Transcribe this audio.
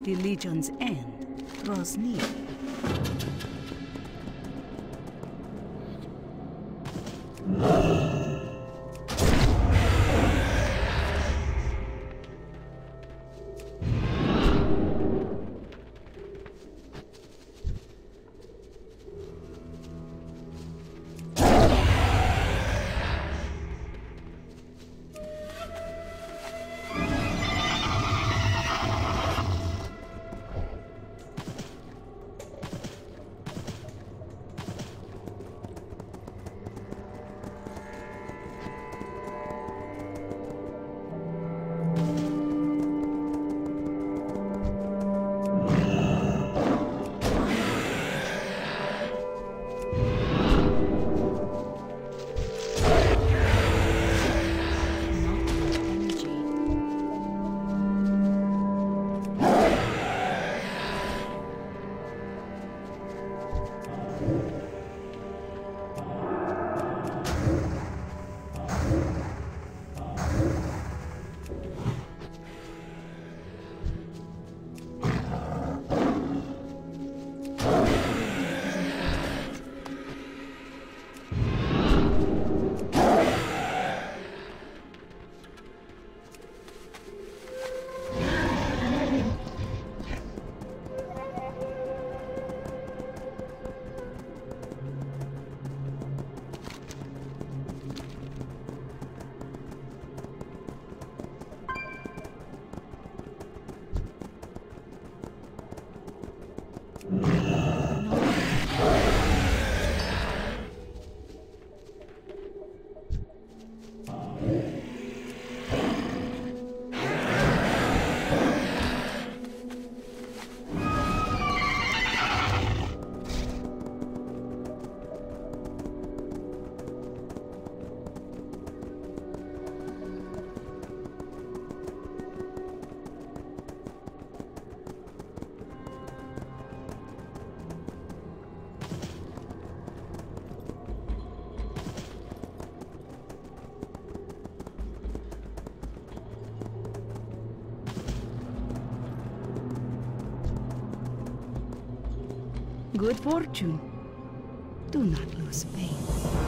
The Legion's end draws near. Not much energy. Good fortune. Do not lose faith.